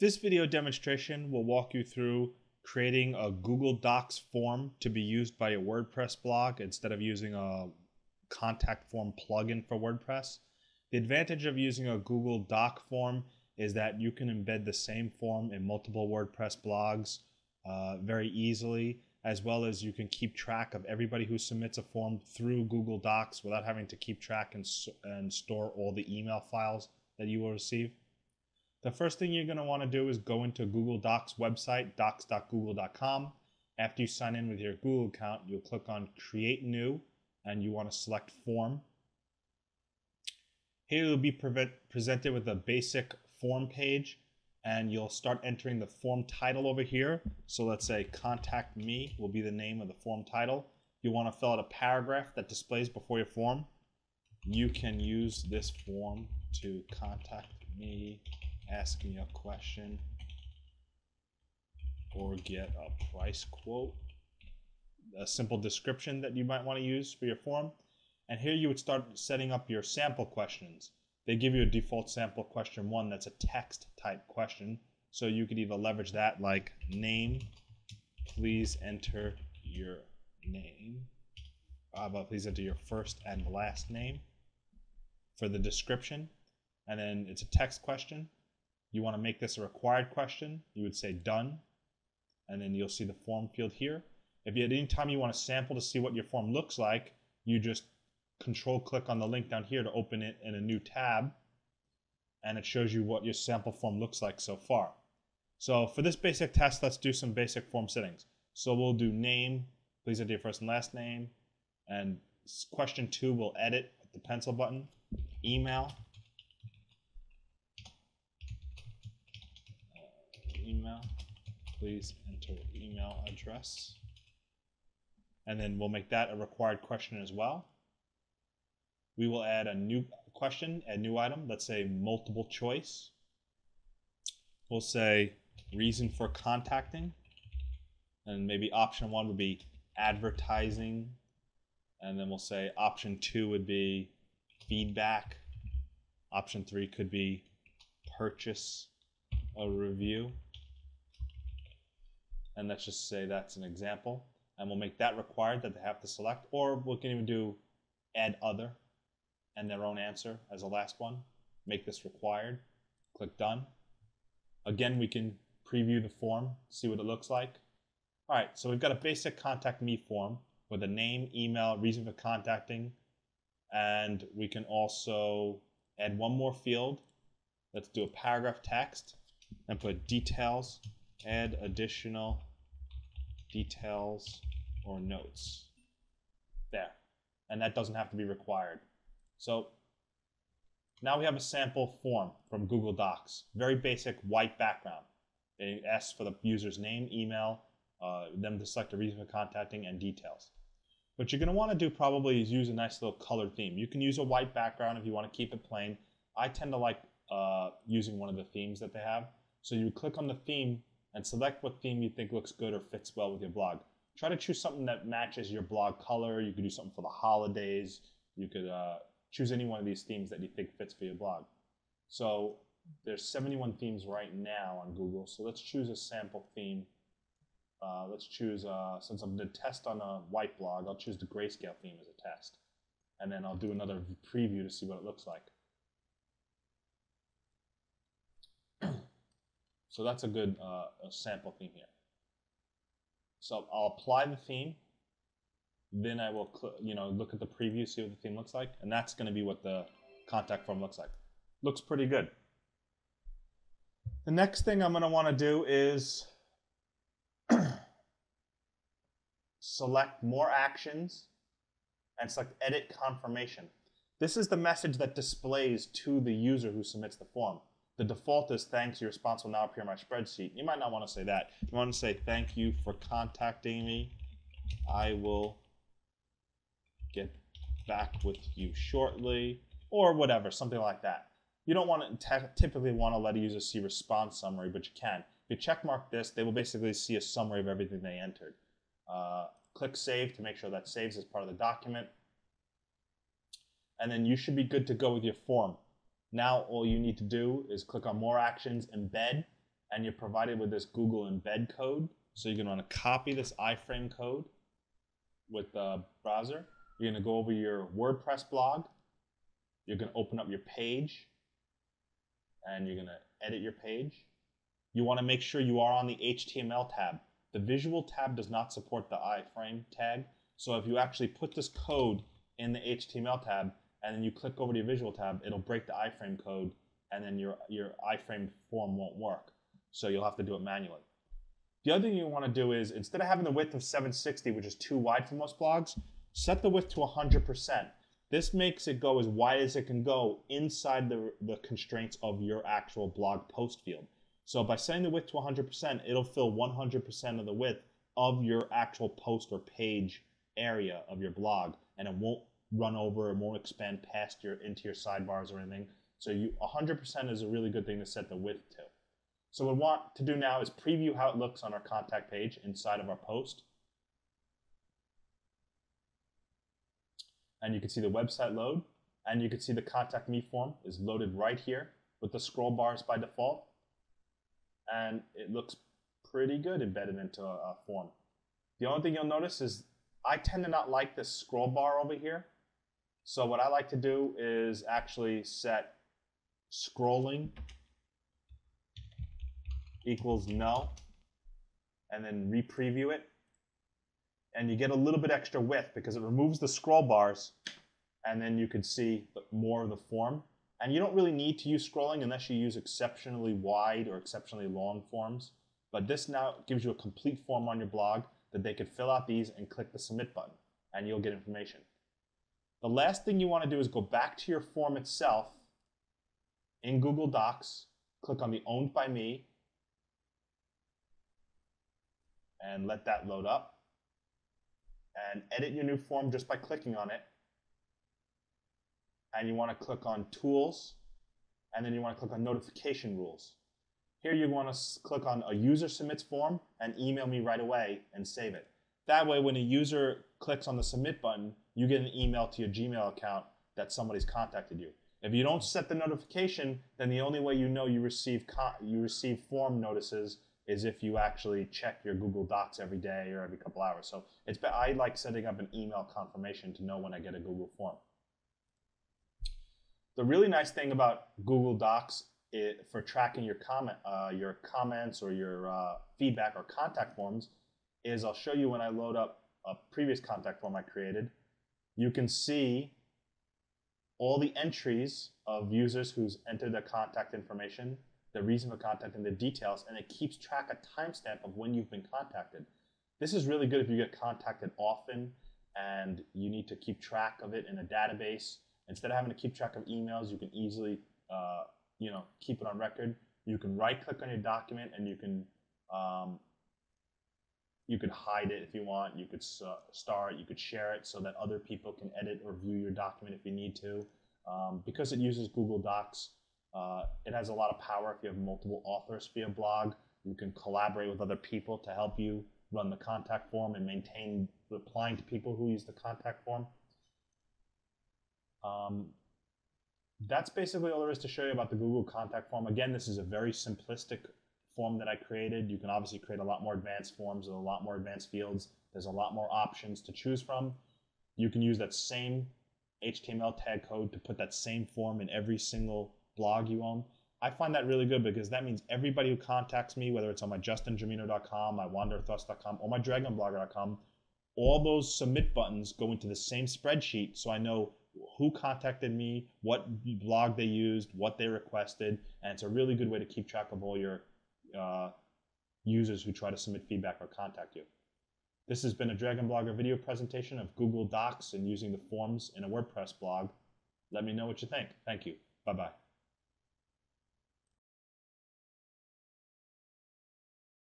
This video demonstration will walk you through creating a Google Docs form to be used by your WordPress blog instead of using a contact form plugin for WordPress. The advantage of using a Google Doc form is that you can embed the same form in multiple WordPress blogs uh, very easily, as well as you can keep track of everybody who submits a form through Google Docs without having to keep track and, and store all the email files that you will receive. The first thing you're going to want to do is go into Google Docs website, docs.google.com. After you sign in with your Google account, you'll click on Create New and you want to select Form. Here you'll be pre presented with a basic form page and you'll start entering the form title over here. So let's say Contact Me will be the name of the form title. You want to fill out a paragraph that displays before your form. You can use this form to contact me ask me a question or get a price quote, a simple description that you might want to use for your form. And here you would start setting up your sample questions. They give you a default sample question one that's a text type question. So you could either leverage that like name, please enter your name. Uh, About please enter your first and last name for the description. And then it's a text question you want to make this a required question, you would say done, and then you'll see the form field here. If you, at any time you want to sample to see what your form looks like, you just control click on the link down here to open it in a new tab, and it shows you what your sample form looks like so far. So for this basic test, let's do some basic form settings. So we'll do name, please enter your first and last name, and question two we'll edit with the pencil button, email, email, please enter email address. And then we'll make that a required question as well. We will add a new question, a new item, let's say multiple choice. We'll say reason for contacting. And maybe option one would be advertising. And then we'll say option two would be feedback. Option three could be purchase a review and let's just say that's an example. And we'll make that required that they have to select, or we can even do add other and their own answer as a last one. Make this required. Click done. Again, we can preview the form, see what it looks like. All right, so we've got a basic contact me form with a name, email, reason for contacting, and we can also add one more field. Let's do a paragraph text and put details, add additional details, or notes. There. And that doesn't have to be required. So now we have a sample form from Google Docs. Very basic white background. It asks for the user's name, email, uh, them to select a reason for contacting, and details. What you're going to want to do probably is use a nice little colored theme. You can use a white background if you want to keep it plain. I tend to like uh, using one of the themes that they have. So you click on the theme and select what theme you think looks good or fits well with your blog. Try to choose something that matches your blog color. You could do something for the holidays. You could uh, choose any one of these themes that you think fits for your blog. So there's 71 themes right now on Google. So let's choose a sample theme. Uh, let's choose, uh, since I'm going to test on a white blog, I'll choose the grayscale theme as a test. And then I'll do another preview to see what it looks like. So that's a good uh, sample theme here. So I'll apply the theme. Then I will, you know, look at the preview, see what the theme looks like, and that's going to be what the contact form looks like. Looks pretty good. The next thing I'm going to want to do is select more actions and select edit confirmation. This is the message that displays to the user who submits the form. The default is thanks, your response will now appear in my spreadsheet. You might not want to say that. You want to say thank you for contacting me. I will get back with you shortly or whatever, something like that. You don't want to typically want to let a user see response summary, but you can. If you check mark this, they will basically see a summary of everything they entered. Uh, click save to make sure that saves as part of the document. And then you should be good to go with your form. Now all you need to do is click on more actions, embed, and you're provided with this Google embed code. So you're going to want to copy this iframe code with the browser. You're going to go over your WordPress blog. You're going to open up your page and you're going to edit your page. You want to make sure you are on the HTML tab. The visual tab does not support the iframe tag. So if you actually put this code in the HTML tab and then you click over to your visual tab, it'll break the iframe code and then your, your iframe form won't work. So you'll have to do it manually. The other thing you want to do is instead of having the width of 760, which is too wide for most blogs, set the width to 100%. This makes it go as wide as it can go inside the, the constraints of your actual blog post field. So by setting the width to 100%, it'll fill 100% of the width of your actual post or page area of your blog, and it won't run over, it won't expand past your into your sidebars or anything. So you 100% is a really good thing to set the width to. So what we want to do now is preview how it looks on our contact page inside of our post. And you can see the website load, and you can see the contact me form is loaded right here with the scroll bars by default. And it looks pretty good embedded into a, a form. The only thing you'll notice is I tend to not like this scroll bar over here. So what I like to do is actually set scrolling equals no, and then re-preview it. And you get a little bit extra width because it removes the scroll bars, and then you can see more of the form. And you don't really need to use scrolling unless you use exceptionally wide or exceptionally long forms. But this now gives you a complete form on your blog that they could fill out these and click the submit button, and you'll get information. The last thing you want to do is go back to your form itself in Google Docs, click on the Owned by Me, and let that load up. And edit your new form just by clicking on it. And you want to click on Tools, and then you want to click on Notification Rules. Here you want to click on a user submits form and email me right away and save it. That way, when a user clicks on the submit button, you get an email to your Gmail account that somebody's contacted you. If you don't set the notification, then the only way you know you receive you receive form notices is if you actually check your Google Docs every day or every couple hours. So it's I like setting up an email confirmation to know when I get a Google form. The really nice thing about Google Docs it, for tracking your comment, uh, your comments or your uh, feedback or contact forms is I'll show you when I load up a previous contact form I created. You can see all the entries of users who's entered their contact information, the reason for contact, and the details, and it keeps track a timestamp of when you've been contacted. This is really good if you get contacted often and you need to keep track of it in a database. Instead of having to keep track of emails, you can easily uh, you know, keep it on record. You can right click on your document and you can um, you could hide it if you want. You could star it. You could share it so that other people can edit or view your document if you need to. Um, because it uses Google Docs, uh, it has a lot of power. If you have multiple authors via blog, you can collaborate with other people to help you run the contact form and maintain replying to people who use the contact form. Um, that's basically all there is to show you about the Google contact form. Again, this is a very simplistic form that I created. You can obviously create a lot more advanced forms and a lot more advanced fields. There's a lot more options to choose from. You can use that same HTML tag code to put that same form in every single blog you own. I find that really good because that means everybody who contacts me, whether it's on my justingermino.com, my wanderthrust.com, or my dragonblogger.com, all those submit buttons go into the same spreadsheet so I know who contacted me, what blog they used, what they requested, and it's a really good way to keep track of all your uh, users who try to submit feedback or contact you. This has been a Dragon Blogger video presentation of Google Docs and using the forms in a WordPress blog. Let me know what you think. Thank you. Bye-bye.